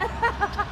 Ha ha ha!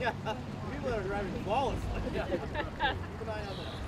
yeah, people are driving flawlessly. Keep an eye on that.